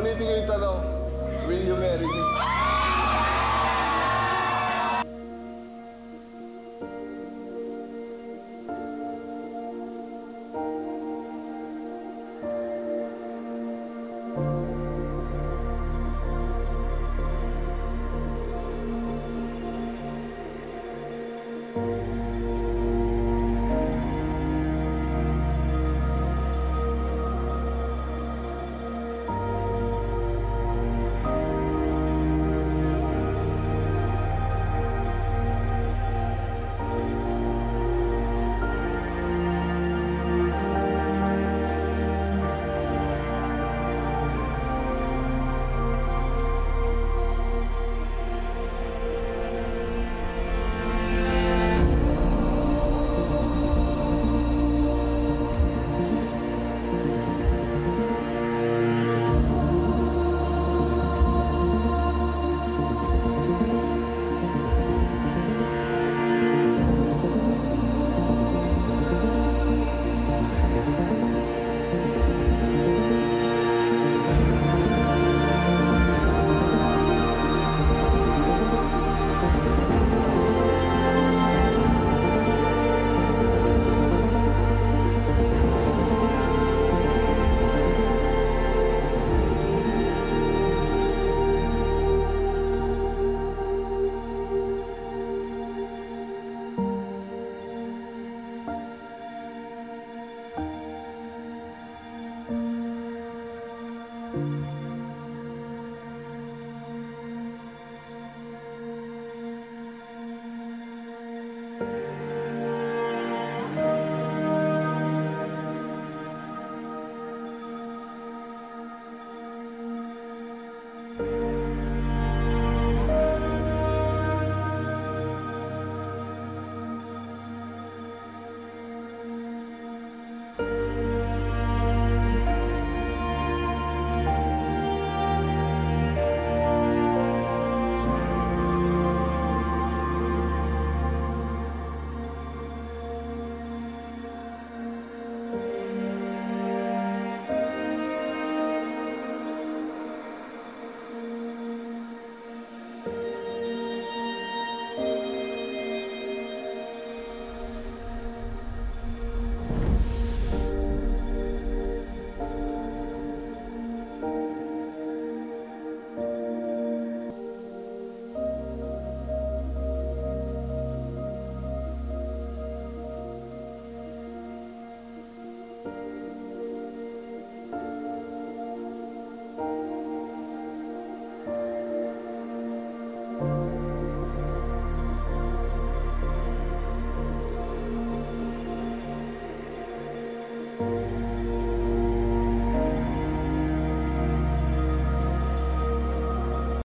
Ulitin ko yung tanong. Will you marry me?